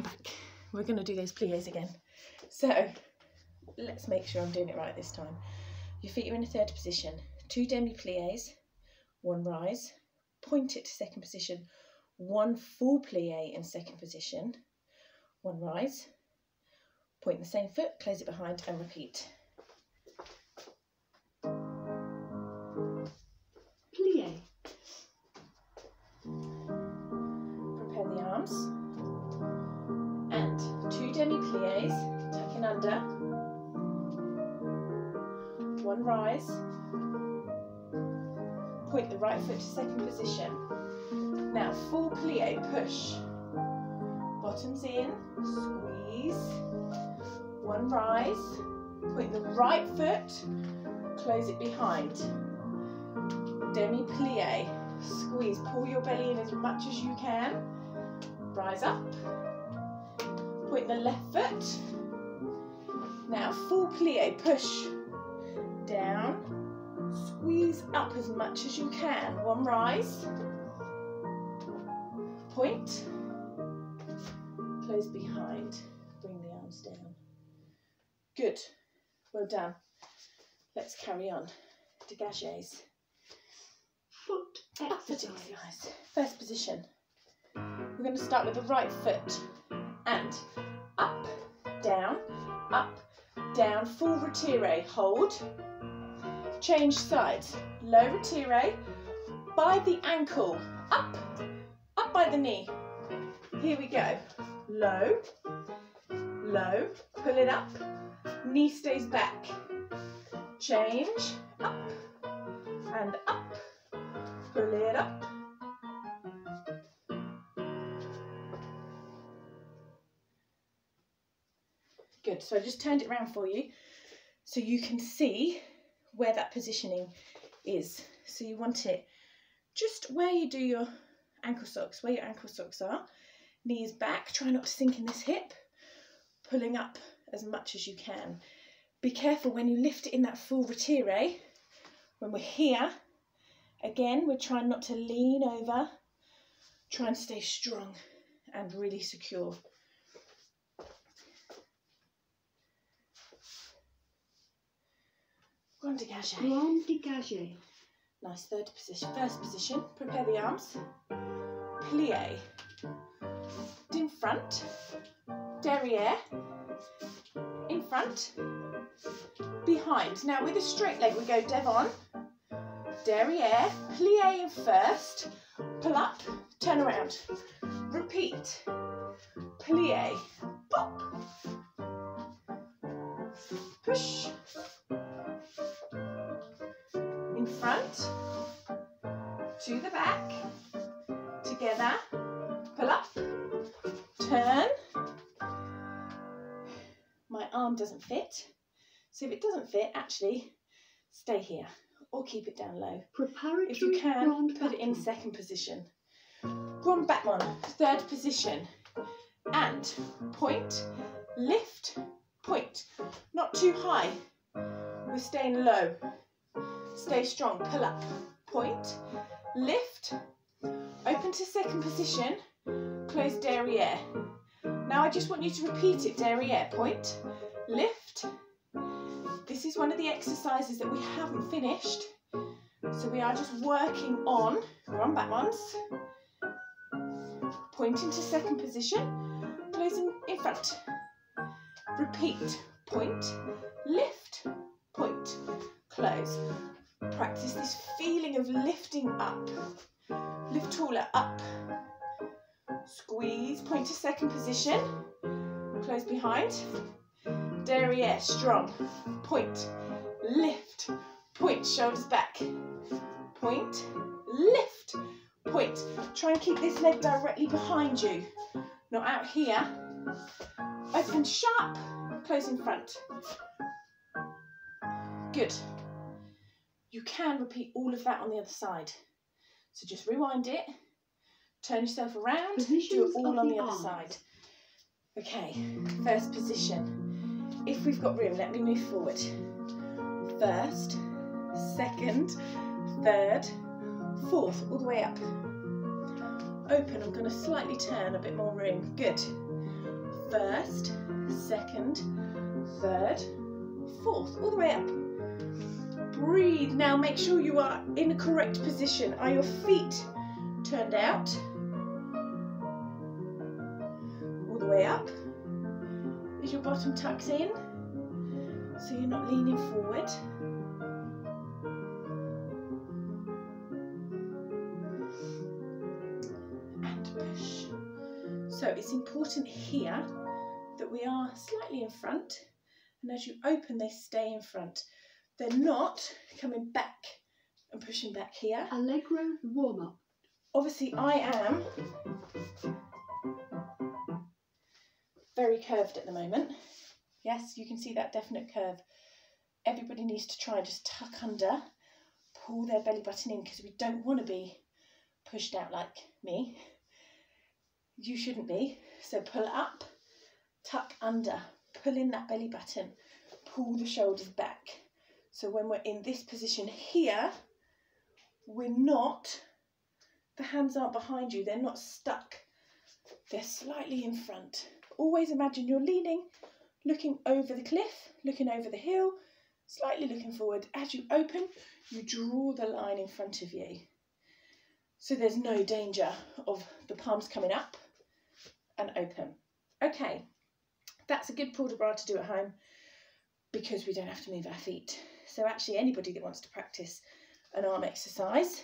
welcome back. We're going to do those pliés again. So let's make sure I'm doing it right this time. Your feet are in a third position, two demi pliés, one rise, point it to second position, one full plie in second position, one rise, point the same foot, close it behind and repeat. Under, one rise, point the right foot to second position. Now full plie, push, bottoms in, squeeze, one rise, point the right foot, close it behind. Demi plie, squeeze, pull your belly in as much as you can, rise up, point the left foot, now full plie, push, down, squeeze up as much as you can, one rise, point, close behind, bring the arms down. Good, well done. Let's carry on. Dégagés. Foot Up foot exercise. exercise. First position. We're going to start with the right foot and up, down, up, down, full retire, eh? hold. Change sides, low retire, eh? by the ankle, up, up by the knee. Here we go. Low, low, pull it up, knee stays back. Change, up, and up, pull it up. So I just turned it around for you so you can see where that positioning is. So you want it just where you do your ankle socks, where your ankle socks are. Knees back, try not to sink in this hip, pulling up as much as you can. Be careful when you lift it in that full retire, when we're here, again, we're trying not to lean over, try and stay strong and really secure. Grand dégagé. Grand dégagé. Nice third position. First position, prepare the arms. Plie. In front. Derriere. In front. Behind. Now with a straight leg we go devant. Derriere. Plie in first. Pull up. Turn around. Repeat. Plie. Pop. Front, to the back, together, pull up, turn. My arm doesn't fit, so if it doesn't fit, actually stay here or keep it down low. Preparatory If you can, put it in second position. Grand battement, third position. And point, lift, point. Not too high. We're staying low. Stay strong. Pull up. Point. Lift. Open to second position. Close derriere. Now I just want you to repeat it. Derriere. Point. Lift. This is one of the exercises that we haven't finished. So we are just working on, we're on back ones, pointing to second position, closing in front. Repeat, point, lift, point, close. Practice this feeling of lifting up. Lift taller, up. Squeeze, point to second position, close behind. Derriere, strong. Point, lift, point, shoulders back. Point, lift, point. Try and keep this leg directly behind you, not out here. Open sharp, close in front. Good. You can repeat all of that on the other side. So just rewind it, turn yourself around, do it all on the the other side. Okay, first position. If we've got room, let me move forward. First, second, third, fourth, all the way up. Open, I'm going to slightly turn, a bit more room. Good. first, second, third, fourth, all the way up. Breathe. Now make sure you are in the correct position. Are your feet turned out? All the way up. Is your bottom tucked in? So you're not leaning forward. And push. So it's important here that we are slightly in front and as you open they stay in front. They're not coming back and pushing back here. Allegro warm up. Obviously I am very curved at the moment. Yes, you can see that definite curve. Everybody needs to try and just tuck under, pull their belly button in because we don't want to be pushed out like me. You shouldn't be. So pull up, tuck under, pull in that belly button, pull the shoulders back. So when we're in this position here, we're not, the hands aren't behind you, they're not stuck. They're slightly in front. Always imagine you're leaning, looking over the cliff, looking over the hill, slightly looking forward. As you open, you draw the line in front of you. So there's no danger of the palms coming up and open. Okay, that's a good port de bras to do at home because we don't have to move our feet. So actually anybody that wants to practice an arm exercise,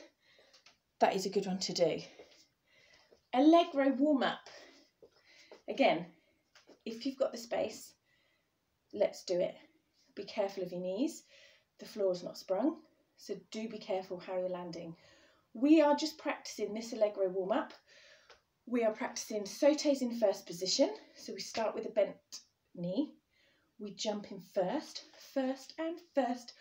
that is a good one to do. Allegro warm up. Again, if you've got the space, let's do it. Be careful of your knees. The floor is not sprung, so do be careful how you're landing. We are just practicing this Allegro warm up. We are practicing sautés in first position. So we start with a bent knee. We jump in first, first and first,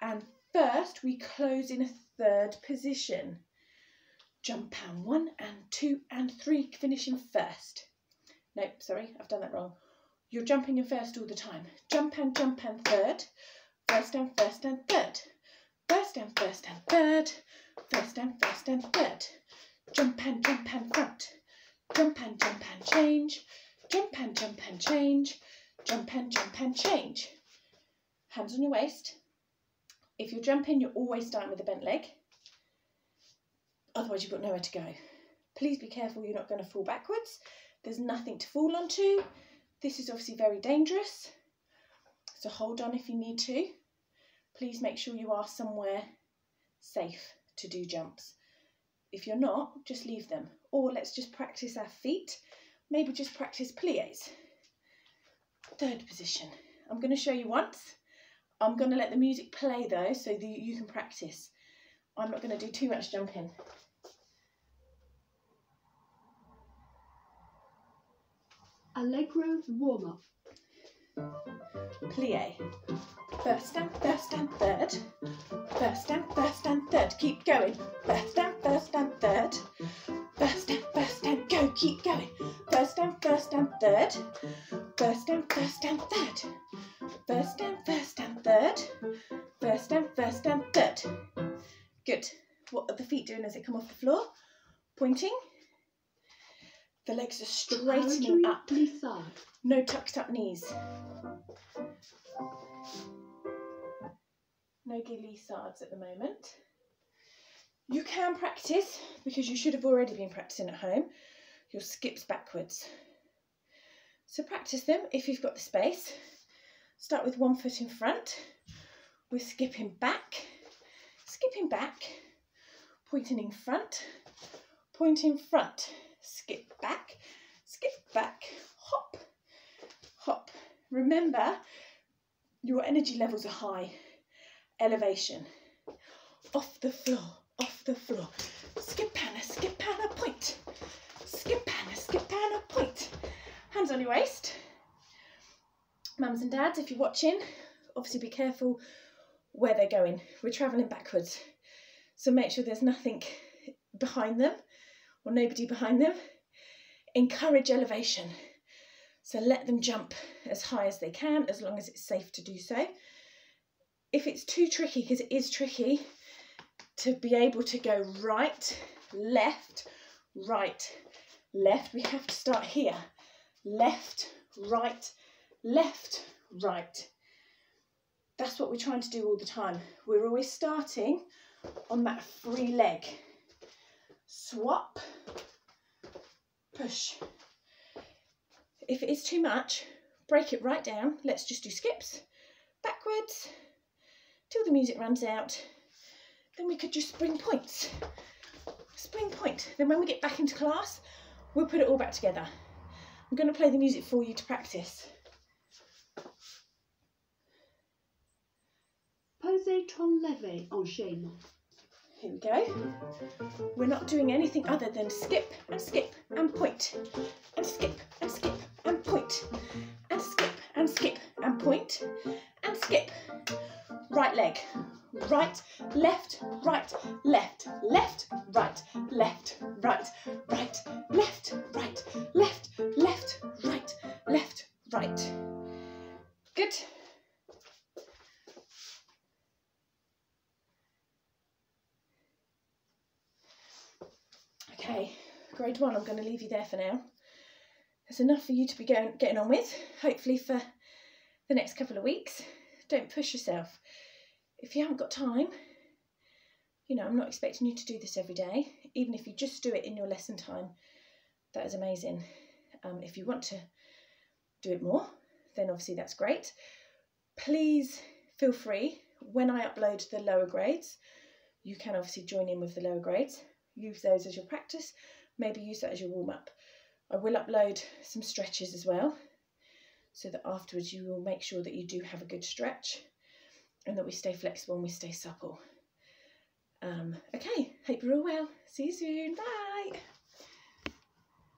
and first we close in a third position. Jump pan one and two and three, finishing first. No, sorry, I've done that wrong. You're jumping in first all the time. Jump and jump and third. First and first and third. First and first and third. First and first and third. Jump and jump and front. Jump and jump and change. Jump and jump and change. Jump and jump and change. Hands on your waist. If you're jumping, you're always starting with a bent leg. Otherwise, you've got nowhere to go. Please be careful you're not going to fall backwards. There's nothing to fall onto. This is obviously very dangerous. So hold on if you need to. Please make sure you are somewhere safe to do jumps. If you're not, just leave them. Or let's just practice our feet. Maybe just practice plies. Third position. I'm going to show you once. I'm going to let the music play though so that you can practice. I'm not going to do too much jumping. Allegro warm up. Plie. First and first and third. First and first and third. Keep going. First and first and third. First and first and go. Keep going. First and first and third. First and first and third. First and first and third. First and first and third. Good. What are the feet doing as they come off the floor? Pointing. The legs are straightening up. No tucked up knees. No glissades at the moment. You can practice, because you should have already been practicing at home, your skips backwards. So practice them if you've got the space. Start with one foot in front. We're skipping back, skipping back, pointing in front, pointing front, skip back, skip back, hop, hop. Remember, your energy levels are high. Elevation. Off the floor, off the floor. Skip panna, skip panna, point. Skip panna, skip panna, point. Hands on your waist. Mums and dads, if you're watching, obviously be careful where they're going. We're travelling backwards. So make sure there's nothing behind them or nobody behind them. Encourage elevation. So let them jump as high as they can, as long as it's safe to do so. If it's too tricky, because it is tricky, to be able to go right, left, right, left, we have to start here. Left, right, left, right. That's what we're trying to do all the time. We're always starting on that free leg. Swap, push. If it is too much, break it right down. Let's just do skips, backwards, till the music runs out. Then we could just spring points. Spring point. Then when we get back into class, we'll put it all back together. I'm going to play the music for you to practice. Levé. Here we go. We're not doing anything other than skip and skip and point and skip and skip and point and skip and skip and point and skip. Right leg, right, left, right, left, left, right, left, right, right, left, right, left, left, right, left, right. Good. Okay, grade one, I'm going to leave you there for now. There's enough for you to be going, getting on with, hopefully for the next couple of weeks. Don't push yourself. If you haven't got time, you know, I'm not expecting you to do this every day. Even if you just do it in your lesson time, that is amazing. Um, if you want to do it more, then obviously that's great. Please feel free, when I upload the lower grades, you can obviously join in with the lower grades use those as your practice, maybe use that as your warm up. I will upload some stretches as well, so that afterwards you will make sure that you do have a good stretch and that we stay flexible and we stay supple. Um, okay, hope you're all well. See you soon. Bye.